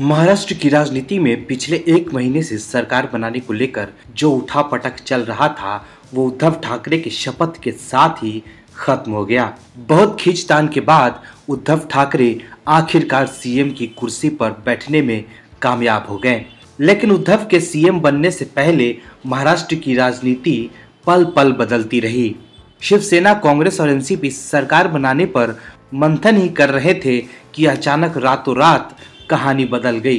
महाराष्ट्र की राजनीति में पिछले एक महीने से सरकार बनाने को लेकर जो उठा पटक चल रहा था, वो उद्धव ठाकरे के शपथ के साथ ही खत्म हो गया। बहुत खींचतान के बाद उद्धव ठाकरे आखिरकार सीएम की कुर्सी पर बैठने में कामयाब हो गए। लेकिन उद्धव के सीएम बनने से पहले महाराष्ट्र की राजनीति पल पल बदलती रही। शिवसेना, कांग्रेस और एनसीपी सरकार बनाने पर मंथन ही कर रहे थे कि अचानक रातों रात कहानी बदल गई।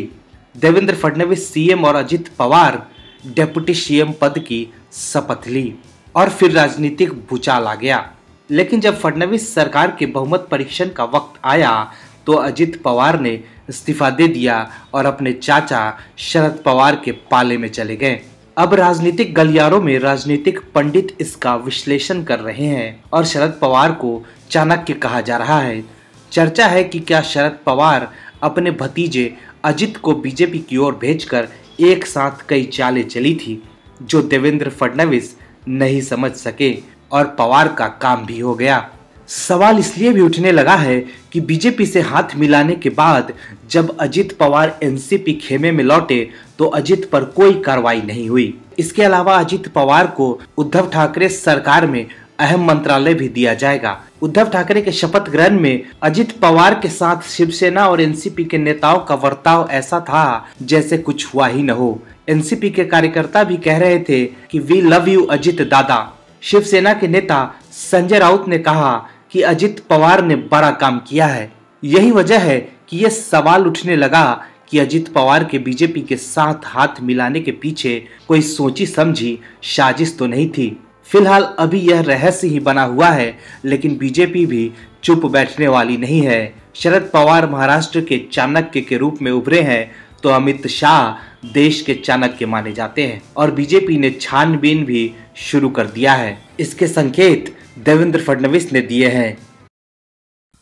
देवेंद्र फडणवीस सीएम और अजित पवार डेप्यूटी सीएम पद की शपथ ली और फिर राजनीतिक भूचाल आ गया। लेकिन जब फडणवीस सरकार के बहुमत परीक्षण का वक्त आया तो अजित पवार ने इस्तीफा दे दिया और अपने चाचा शरद पवार के पाले में चले गए। अब राजनीतिक गलियारों में राजनीतिक पंडित इसका विश्लेषण कर रहे हैं और शरद पवार को चाणक्य कहा जा रहा है। चर्चा है कि क्या शरद पवार अपने भतीजे अजित को बीजेपी की ओर भेजकर एक साथ कई चालें चली थी, जो देवेंद्र फडणवीस नहीं समझ सके और पवार का काम भी हो गया। सवाल इसलिए भी उठने लगा है कि बीजेपी से हाथ मिलाने के बाद जब अजित पवार एनसीपी खेमे में लौटे तो अजित पर कोई कार्रवाई नहीं हुई। इसके अलावा अजित पवार को उद्धव ठाकरे सरकार में अहम मंत्रालय भी दिया जाएगा। उद्धव ठाकरे के शपथ ग्रहण में अजित पवार के साथ शिवसेना और एनसीपी के नेताओं का वर्ताव ऐसा था जैसे कुछ हुआ ही न हो। एनसीपी के कार्यकर्ता भी कह रहे थे कि we love you Ajit Dada. Shiv Sena के नेता संजय राउत ने कहा कि, अजित पवार ने बड़ा काम किया है। यही वजह है कि यह सवाल उठने लगा कि अजित पवार के बीजेपी के साथ हाथ मिलाने के पीछे कोई सोची समझी साजिश तो नहीं थी। फ़िलहाल अभी यह रहस्य ही बना हुआ है, लेकिन बीजेपी भी चुप बैठने वाली नहीं है। शरद पवार महाराष्ट्र के चाणक्य के रूप में उभरे हैं तो अमित शाह देश के चाणक्य माने जाते हैं, और बीजेपी ने छानबीन भी शुरू कर दिया है। इसके संकेत देवेंद्र फडणवीस ने दिए हैं।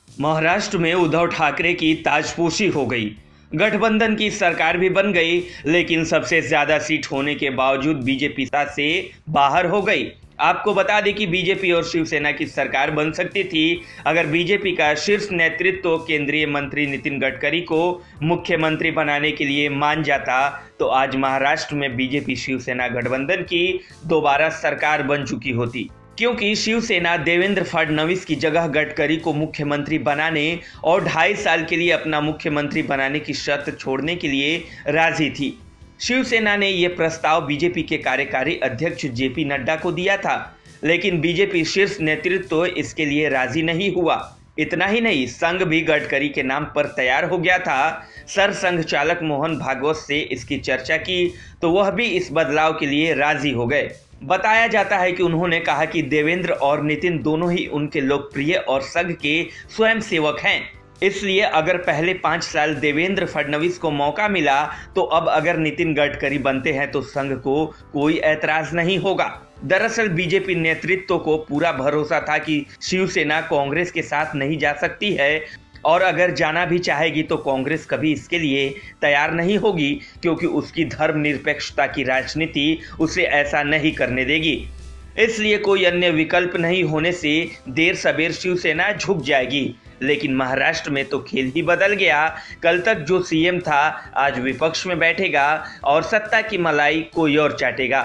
महाराष्ट्र में उद्धव ठाकरे की ताजपोशी हो गई। गठबंधन की सरकार भी बन गई, लेकिन सबसे ज़्यादा सीट होने के बावजूद बीजेपी से बाहर हो गई। आपको बता दें कि बीजेपी और शिवसेना की सरकार बन सकती थी। अगर बीजेपी का शीर्ष नेतृत्व तो केंद्रीय मंत्री नितिन गडकरी को मुख्यमंत्री बनाने के लिए मान जाता तो आज महाराष्ट्र में बीजेपी शिवसेना गठबंधन की दोबारा सरकार बन चुकी होती। क्योंकि शिवसेना देवेंद्र फडणवीस की जगह गडकरी को मुख्यमंत्री बनाने और ढाई साल के लिए अपना मुख्यमंत्री बनाने की शर्त छोड़ने के लिए राज़ी थी। शिवसेना ने यह प्रस्ताव बीजेपी के कार्यकारी अध्यक्ष जेपी नड्डा को दिया था, लेकिन बीजेपी शीर्ष नेतृत्व तो इसके लिए राज़ी नहीं हुआ। इतना ही नहीं, संघ भी गडकरी के नाम पर तैयार हो गया था। सर संघ चालक मोहन भागवत से इसकी चर्चा की तो वह भी इस बदलाव के लिए राज़ी हो गए। बताया जाता है कि उन्होंने कहा कि देवेंद्र और नितिन दोनों ही उनके लोकप्रिय और संघ के स्वयं सेवक हैं। इसलिए अगर पहले पाँच साल देवेंद्र फडणवीस को मौका मिला तो अब अगर नितिन गडकरी बनते हैं तो संघ को कोई ऐतराज नहीं होगा। दरअसल बीजेपी नेतृत्व को पूरा भरोसा था कि शिवसेना कांग्रेस के साथ नहीं जा सकती है, और अगर जाना भी चाहेगी तो कांग्रेस कभी इसके लिए तैयार नहीं होगी, क्योंकि उसकी धर्मनिरपेक्षता की राजनीति उसे ऐसा नहीं करने देगी। इसलिए कोई अन्य विकल्प नहीं होने से देर सवेर शिवसेना झुक जाएगी। लेकिन महाराष्ट्र में तो खेल ही बदल गया। कल तक जो सीएम था, आज विपक्ष में बैठेगा और सत्ता की मलाई कोई और चाटेगा।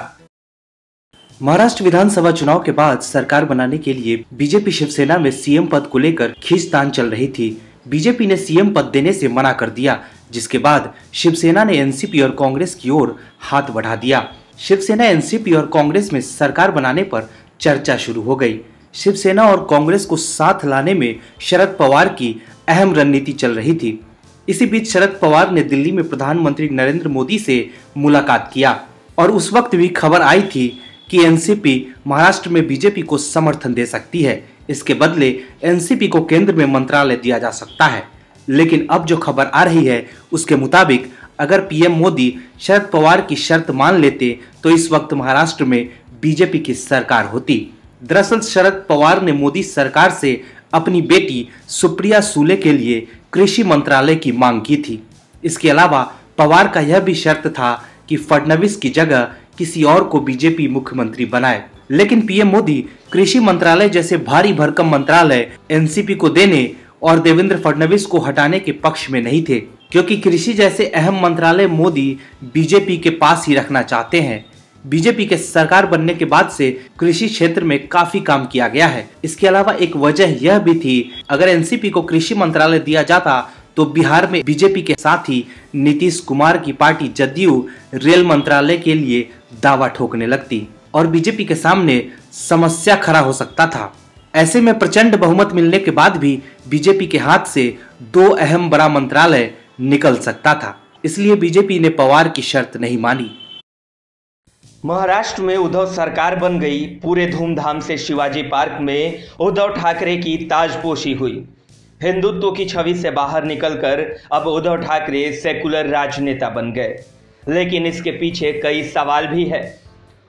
महाराष्ट्र विधानसभा चुनाव के बाद सरकार बनाने के लिए बीजेपी शिवसेना में सीएम पद को लेकर खींचतान चल रही थी। बीजेपी ने सीएम पद देने से मना कर दिया, जिसके बाद शिवसेना ने एनसीपी और कांग्रेस की ओर हाथ बढ़ा दिया। शिवसेना एनसीपी और कांग्रेस में सरकार बनाने पर चर्चा शुरू हो गई। शिवसेना और कांग्रेस को साथ लाने में शरद पवार की अहम रणनीति चल रही थी। इसी बीच शरद पवार ने दिल्ली में प्रधानमंत्री नरेंद्र मोदी से मुलाकात किया और उस वक्त भी खबर आई थी कि एनसीपी महाराष्ट्र में बीजेपी को समर्थन दे सकती है। इसके बदले एनसीपी को केंद्र में मंत्रालय दिया जा सकता है। लेकिन अब जो खबर आ रही है, उसके मुताबिक अगर पीएम मोदी शरद पवार की शर्त मान लेते तो इस वक्त महाराष्ट्र में बीजेपी की सरकार होती। दरअसल शरद पवार ने मोदी सरकार से अपनी बेटी सुप्रिया सूले के लिए कृषि मंत्रालय की मांग की थी। इसके अलावा पवार का यह भी शर्त था कि फडणवीस की जगह किसी और को बीजेपी मुख्यमंत्री बनाए। लेकिन पीएम मोदी कृषि मंत्रालय जैसे भारी भरकम मंत्रालय एनसीपी को देने और देवेंद्र फडणवीस को हटाने के पक्ष में नहीं थे, क्योंकि कृषि जैसे अहम मंत्रालय मोदी बीजेपी के पास ही रखना चाहते हैं। बीजेपी के सरकार बनने के बाद से कृषि क्षेत्र में काफ़ी काम किया गया है। इसके अलावा एक वजह यह भी थी, अगर एनसीपी को कृषि मंत्रालय दिया जाता तो बिहार में बीजेपी के साथ ही नीतीश कुमार की पार्टी जदयू रेल मंत्रालय के लिए दावा ठोकने लगती और बीजेपी के सामने समस्या खड़ा हो सकता था। ऐसे में प्रचंड बहुमत मिलने के बाद भी बीजेपी के हाथ से दो अहम बड़ा मंत्रालय निकल सकता था। इसलिए बीजेपी ने पवार की शर्त नहीं मानी। महाराष्ट्र में उद्धव सरकार बन गई, पूरे धूमधाम से शिवाजी पार्क में उद्धव ठाकरे की ताजपोशी हुई। हिंदुत्व की छवि से बाहर निकलकर अब उद्धव ठाकरे सेकुलर राजनेता बन गए। लेकिन इसके पीछे कई सवाल भी है।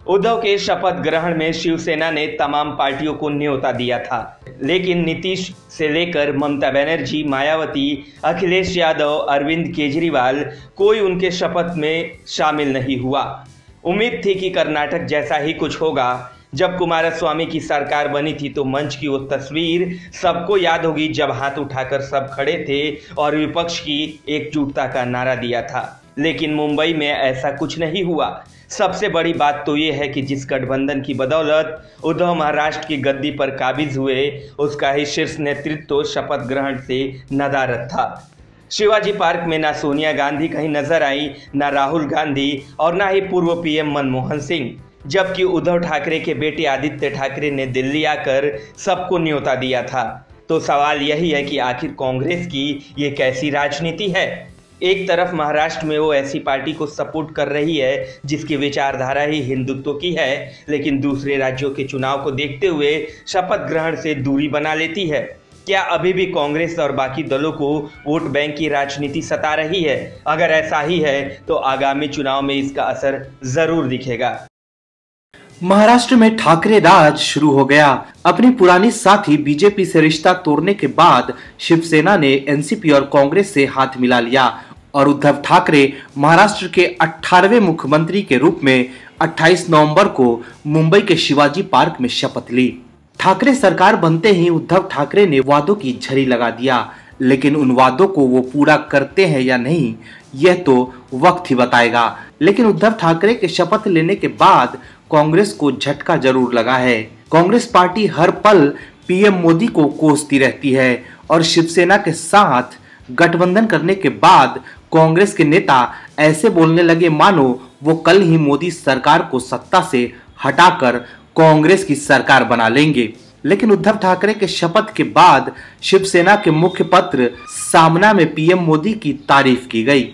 उद्धव के शपथ ग्रहण में शिवसेना ने तमाम पार्टियों को न्योता दिया था। लेकिन नीतीश से लेकर ममता बनर्जी, मायावती, अखिलेश यादव, अरविंद केजरीवाल कोई उनके शपथ में शामिल नहीं हुआ। उम्मीद थी कि कर्नाटक जैसा ही कुछ होगा। जब कुमारस्वामी की सरकार बनी थी तो मंच की वो तस्वीर सबको याद होगी, जब हाथ उठाकर सब खड़े थे और विपक्ष की एकजुटता का नारा दिया था। लेकिन मुंबई में ऐसा कुछ नहीं हुआ। सबसे बड़ी बात तो ये है कि जिस गठबंधन की बदौलत उद्धव महाराष्ट्र की गद्दी पर काबिज हुए, उसका ही शीर्ष नेतृत्व तो शपथ ग्रहण से नदारत था। शिवाजी पार्क में ना सोनिया गांधी कहीं नज़र आई, ना राहुल गांधी और ना ही पूर्व पीएम मनमोहन सिंह। जबकि उद्धव ठाकरे के बेटे आदित्य ठाकरे ने दिल्ली आकर सबको न्योता दिया था। तो सवाल यही है कि आखिर कांग्रेस की ये कैसी राजनीति है? एक तरफ़ महाराष्ट्र में वो ऐसी पार्टी को सपोर्ट कर रही है, जिसकी विचारधारा ही हिंदुत्व की है, लेकिन दूसरे राज्यों के चुनाव को देखते हुए शपथ ग्रहण से दूरी बना लेती है। क्या अभी भी कांग्रेस और बाकी दलों को वोट बैंक की राजनीति सता रही है? अगर ऐसा ही है तो आगामी चुनाव में इसका असर ज़रूर दिखेगा। महाराष्ट्र में ठाकरे राज शुरू हो गया। अपनी पुरानी साथी बीजेपी से रिश्ता तोड़ने के बाद शिवसेना ने एनसीपी और कांग्रेस से हाथ मिला लिया और उद्धव ठाकरे महाराष्ट्र के 18वें मुख्यमंत्री के रूप में 28 नवंबर को मुंबई के शिवाजी पार्क में शपथ ली। ठाकरे सरकार बनते ही उद्धव ठाकरे ने वादों की झड़ी लगा दिया, लेकिन उन वादों को वो पूरा करते हैं या नहीं, यह तो वक्त ही बताएगा। लेकिन उद्धव ठाकरे के शपथ लेने के बाद कांग्रेस को झटका ज़रूर लगा है। कांग्रेस पार्टी हर पल पीएम मोदी को कोसती रहती है और शिवसेना के साथ गठबंधन करने के बाद कांग्रेस के नेता ऐसे बोलने लगे, मानो वो कल ही मोदी सरकार को सत्ता से हटाकर कांग्रेस की सरकार बना लेंगे। लेकिन उद्धव ठाकरे के शपथ के बाद शिवसेना के मुख्य पत्र सामना में पीएम मोदी की तारीफ़ की गई,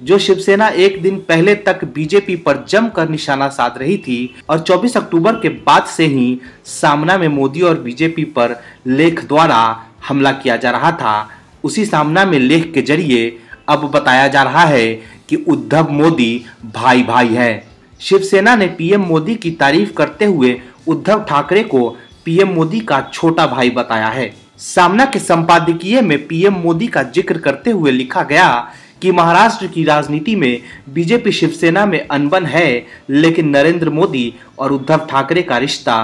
जो शिवसेना एक दिन पहले तक बीजेपी पर जमकर निशाना साध रही थी और 24 अक्टूबर के बाद से ही सामना में मोदी और बीजेपी पर लेख द्वारा हमला किया जा रहा था। उसी सामना में लेख के ज़रिए अब बताया जा रहा है कि उद्धव मोदी भाई भाई है। शिवसेना ने पीएम मोदी की तारीफ़ करते हुए उद्धव ठाकरे को पीएम मोदी का छोटा भाई बताया है। सामना के संपादकीय में पीएम मोदी का ज़िक्र करते हुए लिखा गया कि महाराष्ट्र की राजनीति में बीजेपी शिवसेना में अनबन है, लेकिन नरेंद्र मोदी और उद्धव ठाकरे का रिश्ता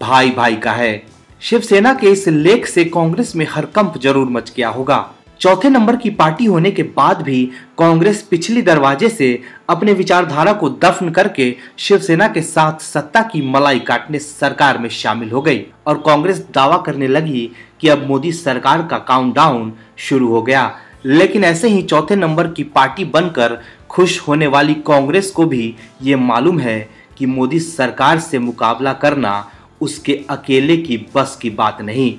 भाई भाई का है। शिवसेना के इस लेख से कांग्रेस में हरकंप ज़रूर मच गया होगा। चौथे नंबर की पार्टी होने के बाद भी कांग्रेस पिछली दरवाजे से अपने विचारधारा को दफन करके शिवसेना के साथ सत्ता की मलाई काटने सरकार में शामिल हो गई और कांग्रेस दावा करने लगी कि अब मोदी सरकार का काउंटडाउन शुरू हो गया। लेकिन ऐसे ही चौथे नंबर की पार्टी बनकर खुश होने वाली कांग्रेस को भी ये मालूम है कि मोदी सरकार से मुकाबला करना उसके अकेले की बस की बात नहीं।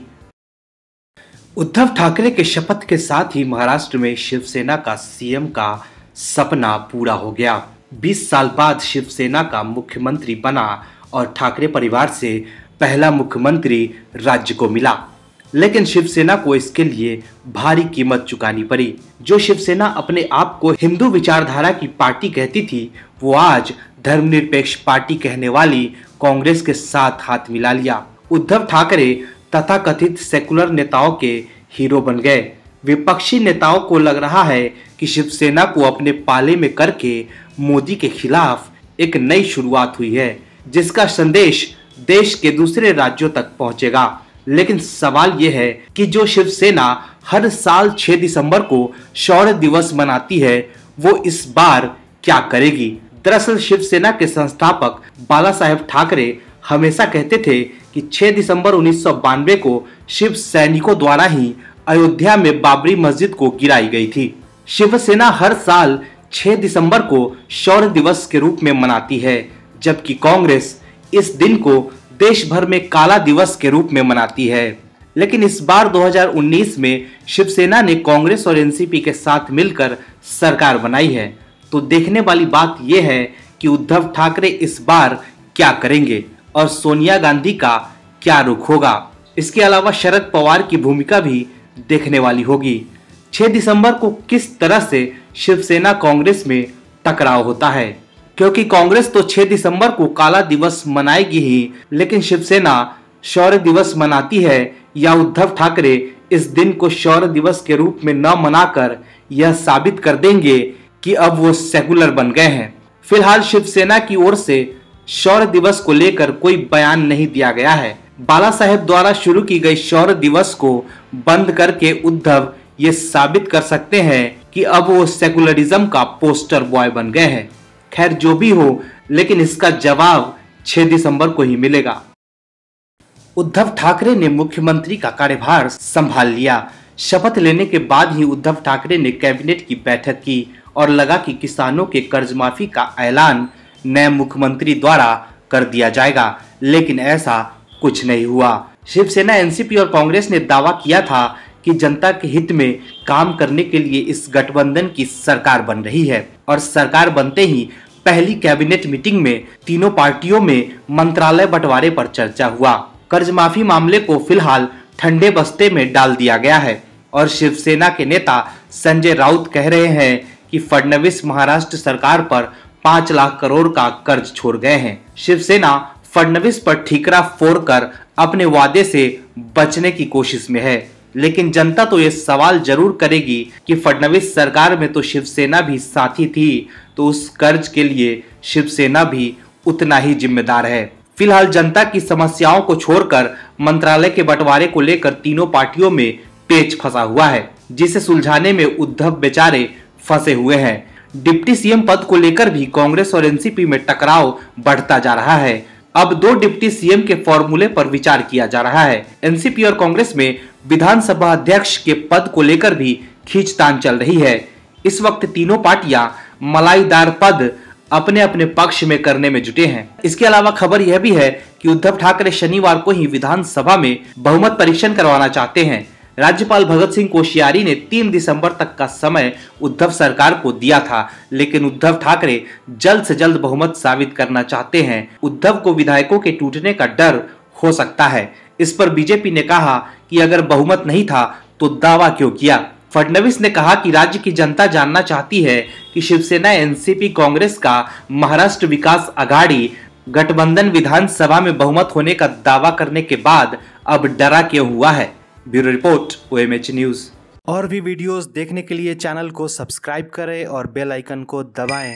उद्धव ठाकरे के शपथ के साथ ही महाराष्ट्र में शिवसेना का सीएम का सपना पूरा हो गया। 20 साल बाद शिवसेना का मुख्यमंत्री बना और ठाकरे परिवार से पहला मुख्यमंत्री राज्य को मिला। लेकिन शिवसेना को इसके लिए भारी कीमत चुकानी पड़ी। जो शिवसेना अपने आप को हिंदू विचारधारा की पार्टी कहती थी, वो आज धर्मनिरपेक्ष पार्टी कहने वाली कांग्रेस के साथ हाथ मिला लिया। उद्धव ठाकरे तथा कथित सेकुलर नेताओं के हीरो बन गए। विपक्षी नेताओं को लग रहा है कि शिवसेना को अपने पाले में करके मोदी के खिलाफ एक नई शुरुआत हुई है, जिसका संदेश देश के दूसरे राज्यों तक पहुंचेगा। लेकिन सवाल यह है कि जो शिवसेना हर साल 6 दिसंबर को शौर्य दिवस मनाती है, वो इस बार क्या करेगी? दरअसल शिवसेना के संस्थापक बाला साहेब ठाकरे हमेशा कहते थे कि 6 दिसंबर उन्नीस सौ बानवे को शिव सैनिकों द्वारा ही अयोध्या में बाबरी मस्जिद को गिराई गई थी। शिवसेना हर साल 6 दिसंबर को शौर्य दिवस के रूप में मनाती है, जबकि कांग्रेस इस दिन को देश भर में काला दिवस के रूप में मनाती है। लेकिन इस बार 2019 में शिवसेना ने कांग्रेस और एनसीपी के साथ मिलकर सरकार बनाई है। तो देखने वाली बात यह है कि उद्धव ठाकरे इस बार क्या करेंगे। और सोनिया गांधी का क्या रुख होगा? इसके अलावा शरद पवार की भूमिका भी देखने वाली होगी। 6 दिसंबर को किस तरह से शिवसेना कांग्रेस में टकराव होता है? क्योंकि कांग्रेस तो 6 दिसंबर को काला दिवस मनाएगी ही, लेकिन शिवसेना शौर्य दिवस मनाती है या उद्धव ठाकरे इस दिन को शौर्य दिवस के रूप में न मनाकर यह साबित कर देंगे कि अब वो सेकुलर बन गए हैं। फ़िलहाल शिवसेना की ओर से शौर्य दिवस को लेकर कोई बयान नहीं दिया गया है। बाला साहेब द्वारा शुरू की गई शौर्य दिवस को बंद करके उद्धव ये साबित कर सकते हैं कि अब वो सेकुलरिज्म का पोस्टर बॉय बन गए हैं। खैर, जो भी हो, लेकिन इसका जवाब 6 दिसंबर को ही मिलेगा। उद्धव ठाकरे ने मुख्यमंत्री का कार्यभार संभाल लिया। शपथ लेने के बाद ही उद्धव ठाकरे ने कैबिनेट की बैठक की और लगा कि किसानों के कर्ज माफ़ी का ऐलान नए मुख्यमंत्री द्वारा कर दिया जाएगा, लेकिन ऐसा कुछ नहीं हुआ। शिवसेना, एनसीपी और कांग्रेस ने दावा किया था कि जनता के हित में काम करने के लिए इस गठबंधन की सरकार बन रही है। और सरकार बनते ही पहली कैबिनेट मीटिंग में तीनों पार्टियों में मंत्रालय बंटवारे पर चर्चा हुआ। कर्ज माफ़ी मामले को फ़िलहाल ठंडे बस्ते में डाल दिया गया है। और शिवसेना के नेता संजय राउत कह रहे हैं कि फडणवीस महाराष्ट्र सरकार पर पाँच लाख करोड़ का कर्ज छोड़ गए हैं। शिवसेना फडनवीस पर ठीकरा फोड़कर अपने वादे से बचने की कोशिश में है। लेकिन जनता तो ये सवाल ज़रूर करेगी कि फडनवीस सरकार में तो शिवसेना भी साथी थी तो उस कर्ज के लिए शिवसेना भी उतना ही जिम्मेदार है। फ़िलहाल जनता की समस्याओं को छोड़कर मंत्रालय के बंटवारे को लेकर तीनों पार्टियों में पेच फंसा हुआ है, जिसे सुलझाने में उद्धव बेचारे फंसे हुए हैं। डिप्टी सीएम पद को लेकर भी कांग्रेस और एनसीपी में टकराव बढ़ता जा रहा है। अब दो डिप्टी सीएम के फॉर्मूले पर विचार किया जा रहा है। एनसीपी और कांग्रेस में विधानसभा अध्यक्ष के पद को लेकर भी खींचतान चल रही है। इस वक्त तीनों पार्टियाँ मलाईदार पद अपने अपने पक्ष में करने में जुटे हैं। इसके अलावा खबर यह भी है कि उद्धव ठाकरे शनिवार को ही विधानसभा में बहुमत परीक्षण करवाना चाहते हैं। राज्यपाल भगत सिंह कोश्यारी ने तीन दिसंबर तक का समय उद्धव सरकार को दिया था, लेकिन उद्धव ठाकरे जल्द से जल्द बहुमत साबित करना चाहते हैं। उद्धव को विधायकों के टूटने का डर हो सकता है। इस पर बीजेपी ने कहा कि अगर बहुमत नहीं था तो दावा क्यों किया? फडणवीस ने कहा कि राज्य की जनता जानना चाहती है कि शिवसेना एनसीपी कांग्रेस का महाराष्ट्र विकास अघाड़ी गठबंधन विधानसभा में बहुमत होने का दावा करने के बाद अब डरा क्यों हुआ है? ब्यूरो रिपोर्ट ओ न्यूज़ और भी वीडियोस देखने के लिए चैनल को सब्सक्राइब करें और बेल आइकन को दबाएँ।